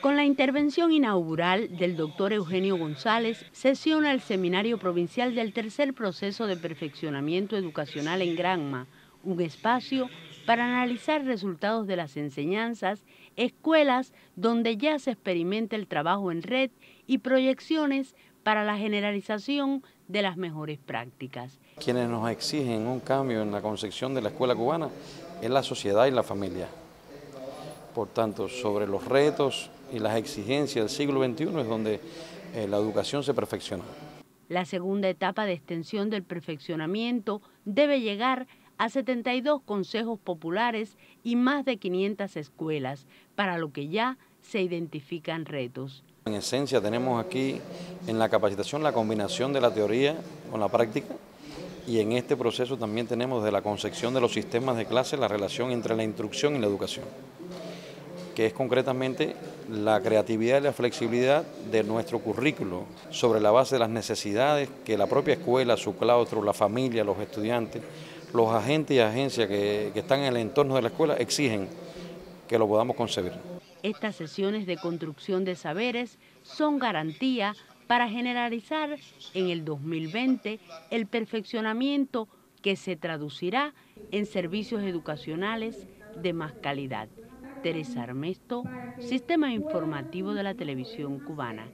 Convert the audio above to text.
Con la intervención inaugural del doctor Eugenio González, sesiona el Seminario Provincial del Tercer Proceso de Perfeccionamiento Educacional en Granma, un espacio para analizar resultados de las enseñanzas, escuelas donde ya se experimenta el trabajo en red y proyecciones para la generalización de las mejores prácticas. Quienes nos exigen un cambio en la concepción de la escuela cubana es la sociedad y la familia. Por tanto, sobre los retos y las exigencias del siglo XXI es donde eh, la educación se perfecciona. La segunda etapa de extensión del perfeccionamiento debe llegar a 72 consejos populares y más de 500 escuelas, para lo que ya se identifican retos. En esencia tenemos aquí en la capacitación la combinación de la teoría con la práctica y en este proceso también tenemos de la concepción de los sistemas de clase la relación entre la instrucción y la educación que es concretamente la creatividad y la flexibilidad de nuestro currículo sobre la base de las necesidades que la propia escuela, su claustro, la familia, los estudiantes, los agentes y agencias que, están en el entorno de la escuela exigen que lo podamos concebir. Estas sesiones de construcción de saberes son garantía para generalizar en el 2020 el perfeccionamiento que se traducirá en servicios educacionales de más calidad. Teresa Armesto, Sistema Informativo de la Televisión Cubana.